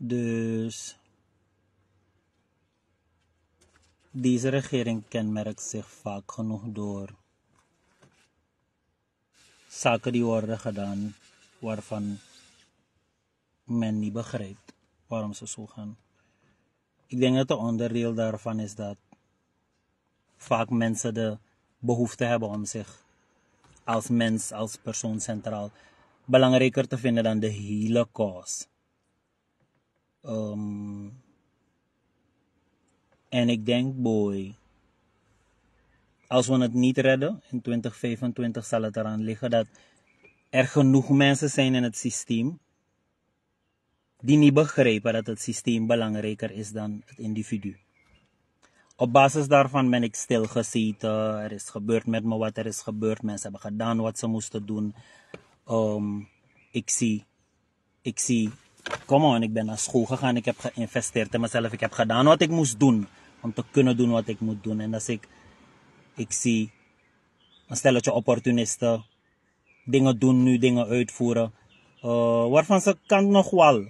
Dus deze regering kenmerkt zich vaak genoeg door zaken die worden gedaan waarvan men niet begrijpt waarom ze zo gaan. Ik denk dat een onderdeel daarvan is dat vaak mensen de behoefte hebben om zich als mens, als persoon centraal belangrijker te vinden dan de hele cause. Um, en ik denk, boy, als we het niet redden in 2025 zal het eraan liggen dat er genoeg mensen zijn in het systeem die niet begrijpen dat het systeem belangrijker is dan het individu. Op basis daarvan ben ik stilgezeten. Er is gebeurd met me wat er is gebeurd. Mensen hebben gedaan wat ze moesten doen. Um, ik zie, ik zie, kom on, ik ben naar school gegaan. Ik heb geïnvesteerd in mezelf. Ik heb gedaan wat ik moest doen. Om te kunnen doen wat ik moet doen. En als ik, ik zie een stelletje opportunisten dingen doen nu, dingen uitvoeren. Uh, waarvan ze kan nog wel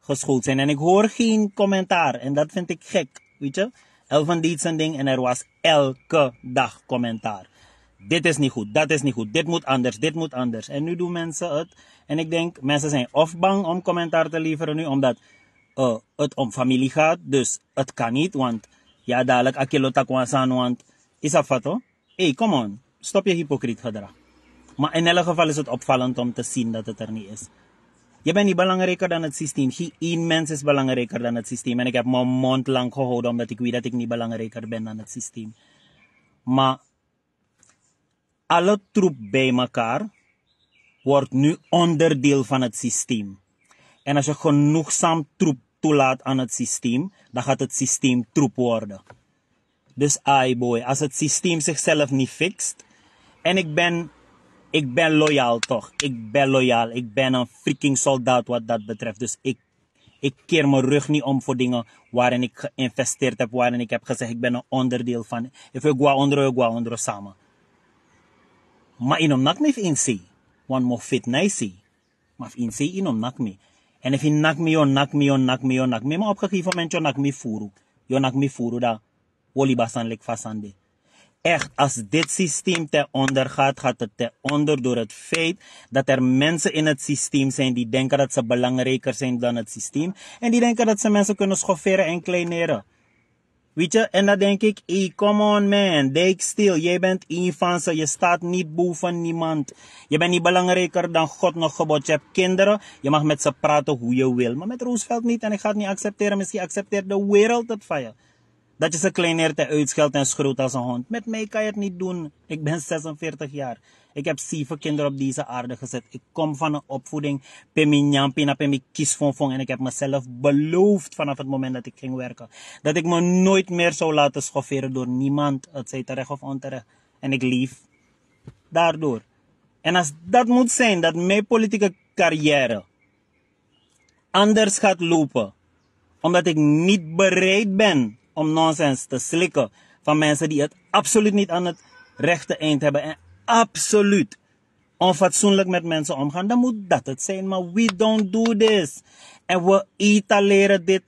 geschoold zijn. En ik hoor geen commentaar. En dat vind ik gek, weet je. Elvan deed zijn ding en er was elke dag commentaar. Dit is niet goed, dat is niet goed, dit moet anders, dit moet anders. En nu doen mensen het. En ik denk, mensen zijn of bang om commentaar te leveren nu, omdat uh, het om familie gaat. Dus het kan niet, want ja, dadelijk akilo takwasan, want is hoor? Hé, hey, come on, stop je hypocriet gedrag. Maar in elk geval is het opvallend om te zien dat het er niet is. Je bent niet belangrijker dan het systeem. Geen één mens is belangrijker dan het systeem. En ik heb mijn mond lang gehouden omdat ik weet dat ik niet belangrijker ben dan het systeem. Maar alle troep bij elkaar wordt nu onderdeel van het systeem. En als je genoegzaam troep toelaat aan het systeem, dan gaat het systeem troep worden. Dus ai boy, als het systeem zichzelf niet fixt, en ik ben ik ben loyaal toch. Ik ben loyaal. Ik ben een freaking soldaat wat dat betreft. Dus ik, ik keer mijn rug niet om voor dingen waarin ik geïnvesteerd heb, waarin ik heb gezegd ik ben een onderdeel van. Ik ga onder, ik onder samen. Maar inom nak me in see. Want mo fit na see. Maar in see inom nak me. En if in nak me, yo nak me, yo nak me, yo nak me. Maar op gegeven moment, yo nak me furu. Yo nak me furu da. Woli basan lek fasande echt, als dit systeem te onder gaat, gaat het te onder door het feit dat er mensen in het systeem zijn die denken dat ze belangrijker zijn dan het systeem. En die denken dat ze mensen kunnen schofferen en kleineren. Weet je, en dan denk ik, hey, come on man, denk stil. Jij bent ze, je staat niet boven niemand. Je bent niet belangrijker dan God nog gebod. Je hebt kinderen, je mag met ze praten hoe je wil. Maar met Roosevelt niet en ik ga het niet accepteren. Misschien accepteert de wereld het van. Dat je ze kleineert en uitscheldt en schroot als een hond. Met mij kan je het niet doen. Ik ben 46 jaar. Ik heb zeven kinderen op deze aarde gezet. Ik kom van een opvoeding. Peminyampi na pemi kiesfonfong. En ik heb mezelf beloofd vanaf het moment dat ik ging werken. Dat ik me nooit meer zou laten schofferen door niemand. Het zij terecht of onterecht. En ik lief daardoor. En als dat moet zijn, dat mijn politieke carrière anders gaat lopen. Omdat ik niet bereid ben om nonsens te slikken van mensen die het absoluut niet aan het rechte eind hebben en absoluut onfatsoenlijk met mensen omgaan, dan moet dat het zijn. Maar we don't do this. En we etaleren dit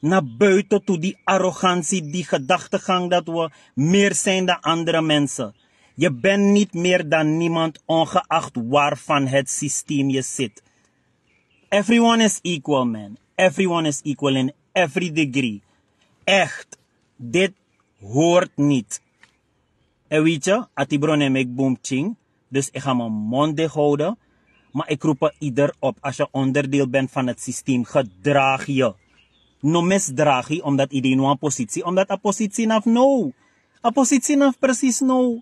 naar buiten toe, die arrogantie, die gedachtegang dat we meer zijn dan andere mensen. Je bent niet meer dan niemand, ongeacht waarvan het systeem je zit. Everyone is equal, man. Everyone is equal in every degree echt, dit hoort niet. En weet je, Atibron en ik. Dus ik ga mijn mond houden. Maar ik roep ieder op, als je onderdeel bent van het systeem, gedraag je. No misdraag je, omdat iedereen een positie, omdat een positie naf no. Een positie naf precies no.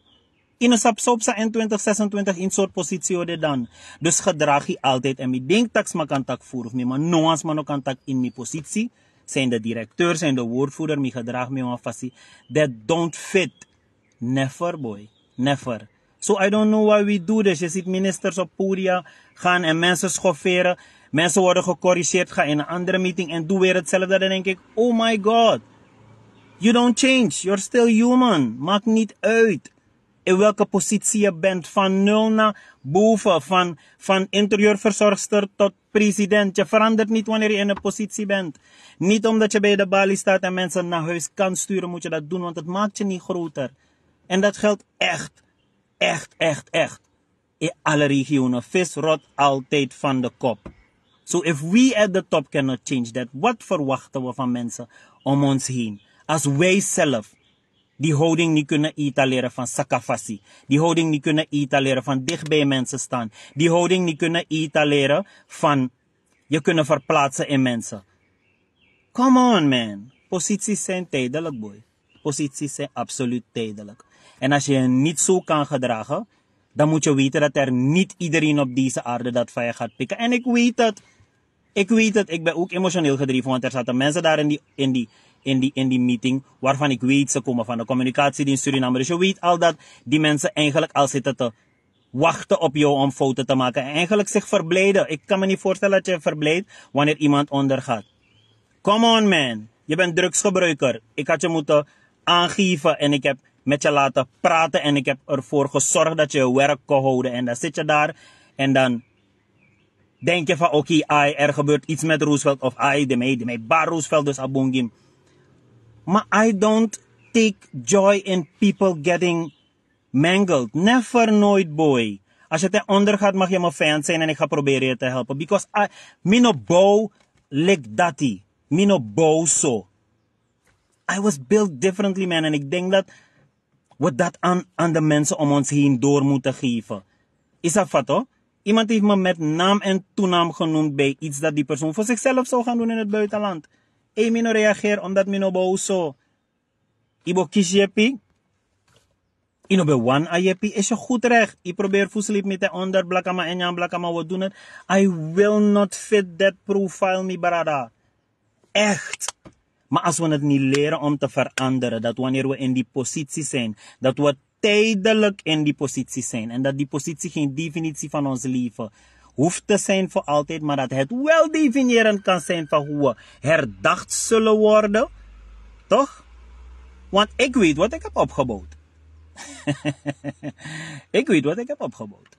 In een sapsopsa in 2026 in soort positie dan. Dus gedraag je altijd. En ik denk dat ik kan tak voeren. Maar no als man kan in mijn positie zijn de directeur, zijn de woordvoerder, mijn gedrag, mijn fassie. That don't fit. Never, boy. Never. So I don't know why we do this. Je ziet ministers op podia gaan en mensen schofferen. Mensen worden gecorrigeerd, gaan in een andere meeting en doen weer hetzelfde. Dan denk ik, oh my god. You don't change. You're still human. Maakt niet uit. In welke positie je bent, van nul naar boven, van, van interieurverzorgster tot president. Je verandert niet wanneer je in een positie bent. Niet omdat je bij de balie staat en mensen naar huis kan sturen, moet je dat doen, want het maakt je niet groter. En dat geldt echt, echt, echt, echt. In alle regionen. Vis rot altijd van de kop. So if we at the top cannot change that, wat verwachten we van mensen om ons heen? Als wij zelf die houding niet kunnen italeren van sakafasi. Die houding niet kunnen italeren van dicht bij mensen staan. Die houding niet kunnen italeren van je kunnen verplaatsen in mensen. Come on man. Posities zijn tijdelijk boy. Posities zijn absoluut tijdelijk. En als je je niet zo kan gedragen, dan moet je weten dat er niet iedereen op deze aarde dat van je gaat pikken. En ik weet het. Ik weet het. Ik ben ook emotioneel gedreven, want er zaten mensen daar in die, in die, in die, in die meeting waarvan ik weet ze komen van de communicatiedienst Suriname. Dus je weet al dat die mensen eigenlijk al zitten te wachten op jou om fouten te maken. En eigenlijk zich verblijden. Ik kan me niet voorstellen dat je verblijdt wanneer iemand ondergaat. Come on man. Je bent drugsgebruiker. Ik had je moeten aangeven en ik heb met je laten praten en ik heb ervoor gezorgd dat je je werk kon houden. En dan zit je daar en dan denk je van oké, okay, er gebeurt iets met Roosevelt of ai, de mij, de bar Roosevelt dus abongim. Maar I don't take joy in people getting mangled. Never, nooit, boy. Als je onder gaat, mag je mijn fan zijn en ik ga proberen je te helpen. Because I, mino bow like dati. Mino bow so. I was built differently, man. En ik denk dat we dat aan, aan de mensen om ons heen door moeten geven. Is dat wat? Iemand heeft me met naam en toenaam genoemd bij iets dat die persoon voor zichzelf zou gaan doen in het buitenland. Ik mino reageer omdat mino boos zo. Ibo kies jepi. Ino be wan a is je goed recht. Ik probeer voedsel met de onder blakama en jan blakama wat doen het. I will not fit that profile mi barada. Echt. Maar als we het niet leren om te veranderen, dat wanneer we in die positie zijn, dat we tijdelijk in die positie zijn en dat die positie geen definitie van ons leven hoeft te zijn voor altijd, maar dat het wel definiërend kan zijn van hoe we herdacht zullen worden. Toch? Want ik weet wat ik heb opgebouwd. ik weet wat ik heb opgebouwd.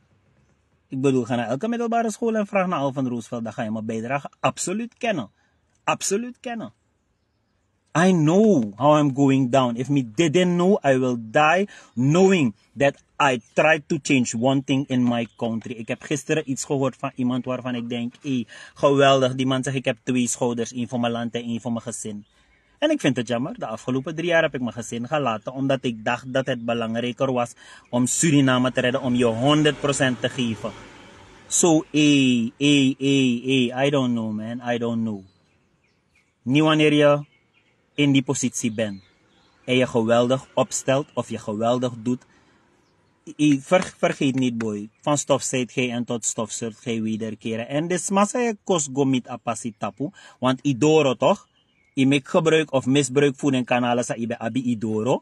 Ik bedoel, ga naar elke middelbare school en vraag naar Al van Roosevelt, dan ga je mijn bijdrage absoluut kennen. Absoluut kennen. I know how I'm going down. If me didn't know, I will die knowing that I tried to change one thing in my country. Ik heb gisteren iets gehoord van iemand waarvan ik denk, hé, geweldig. Die man zegt, ik heb twee schouders. één voor mijn land en één voor mijn gezin. En ik vind het jammer. De afgelopen drie jaar heb ik mijn gezin gelaten. Omdat ik dacht dat het belangrijker was om Suriname te redden. Om je 100% te geven. So, hé, hé, hé, hé. I don't know, man. I don't know. Niet wanneer je in die positie bent en je geweldig opstelt of je geweldig doet, ver, vergeet niet boy, van stof zijt gij en tot stof zult gij wederkeren. En dus massa je kost gomit apasi tapu, want idoro toch, je maakt gebruik of misbruik voedingkanalen sa ibe abi idoro.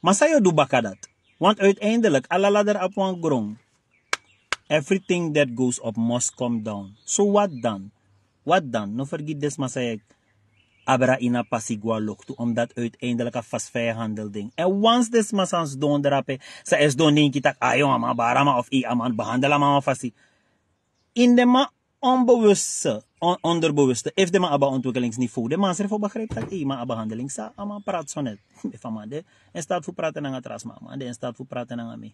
Massa je doe bakadat, want uiteindelijk, alla ladder op one grond, everything that goes up must come down. So what dan? What dan? No forget this massa abra ina pasigua loktu, omdat uiteindelijk een vast ding. En once des masans don drape, sa es don ding kitak ayo ama barama of i aman behandela ma fasi. In de ma onbewuste, on, onderbewuste, if de ma aba ontwikkelingsniveau, de man voor begrijpt dat i ma behandeling sa ama praat zo net. de, en staat voor praten na atras mama, en staat voor praten na me.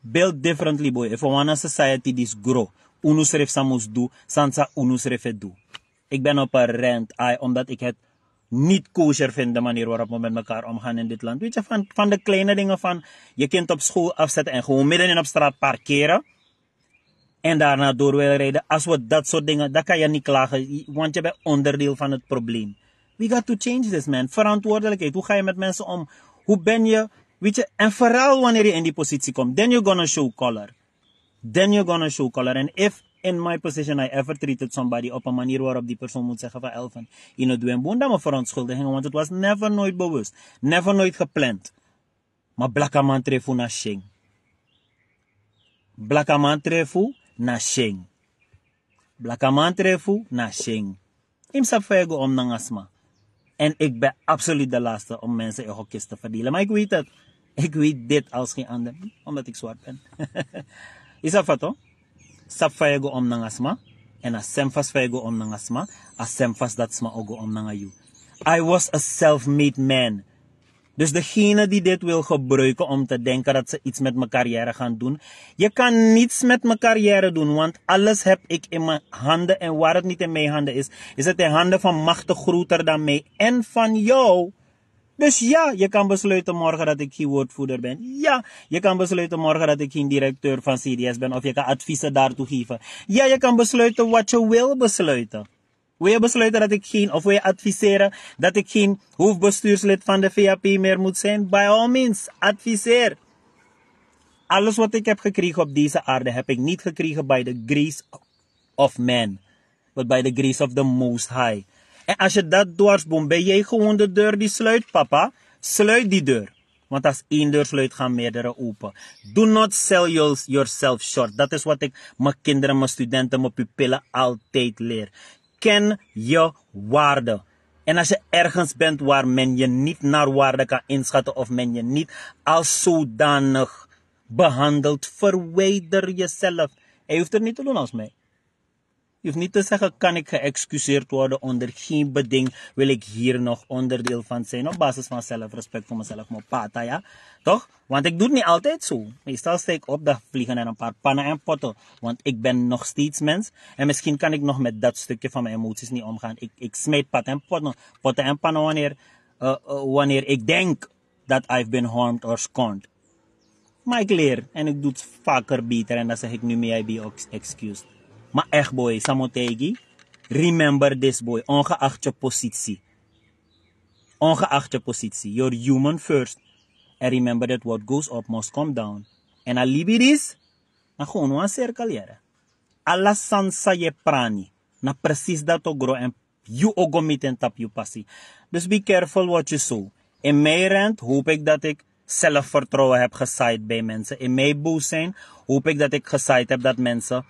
Build differently boy, if we want a society this grow, unus ref samus do, sansa unus ref. Ik ben op een rent, omdat ik het niet kosher vind de manier waarop we met elkaar omgaan in dit land. Weet je, van, van de kleine dingen van je kind op school afzetten en gewoon midden op straat parkeren. En daarna door willen rijden. Als we dat soort dingen, dan kan je niet klagen, want je bent onderdeel van het probleem. We got to change this man. Verantwoordelijkheid. Hoe ga je met mensen om? Hoe ben je, weet je, en vooral wanneer je in die positie komt, then you're gonna show color. Then you're gonna show color. And if in my position I ever treated somebody op een manier waarop die persoon moet zeggen van Elvan, je know, doe een boenda me verontschuldigingen, want het was never nooit bewust, never nooit gepland. Maar trefu na sheng. Trefu na sheng. Blakaman trefu na sheng. Im sa fego om asma. En ik ben absoluut de laatste om mensen in hokjes te verdelen. Maar ik weet het. Ik weet dit als geen ander, omdat ik zwart ben. Isa fato? Sap go om nang asma. En as semfas go om nang asma. As semfas dat sma ogo om nang you. I was a self-made man. Dus degene die dit wil gebruiken om te denken dat ze iets met mijn carrière gaan doen. Je kan niets met mijn carrière doen, want alles heb ik in mijn handen. En waar het niet in mijn handen is, is het in handen van machten groter dan mij en van jou. Dus ja, je kan besluiten morgen dat ik geen woordvoerder ben. Ja, je kan besluiten morgen dat ik geen directeur van CDS ben of je kan adviezen daartoe geven. Ja, je kan besluiten wat je wil besluiten. Wil je besluiten dat ik geen, of wil je adviseren dat ik geen hoofdbestuurslid van de VAP meer moet zijn? By all means, adviseer. Alles wat ik heb gekregen op deze aarde heb ik niet gekregen by the grace of man, but by the grace of the Most High. En als je dat dwarsboom, ben jij gewoon de deur die sluit, papa. Sluit die deur. Want als één deur sluit, gaan meerdere open. Do not sell yourself short. Dat is wat ik mijn kinderen, mijn studenten, mijn pupillen altijd leer. Ken je waarde. En als je ergens bent waar men je niet naar waarde kan inschatten of men je niet als zodanig behandelt, verwijder jezelf. Hij hoeft er niet te doen als mij. Je hoeft niet te zeggen, kan ik geëxcuseerd worden onder geen beding, wil ik hier nog onderdeel van zijn op basis van zelfrespect voor mezelf, mijn pata, ja? Toch? Want ik doe het niet altijd zo. Meestal sta ik op, dan vliegen er een paar pannen en potten. Want ik ben nog steeds mens. En misschien kan ik nog met dat stukje van mijn emoties niet omgaan. Ik, ik smijt patten en potten, potten en pannen wanneer, uh, uh, wanneer ik denk dat I've been harmed or scorned. Maar ik leer en ik doe het vaker beter en dan zeg ik nu may I be excused. Maar echt boy, Samotegi, remember this boy, ongeacht je positie. Ongeacht je positie, you're human first. And remember that what goes up must come down. En alibidis, na gewoon een cirkel jere. Alla sansa je prani. Na precies dat ogro en you ogomit en tap you passie. Dus be careful what you sow. In mijn rent hoop ik dat ik zelfvertrouwen heb gezaaid bij mensen. In mijn boos hoop ik dat ik gezaaid heb dat mensen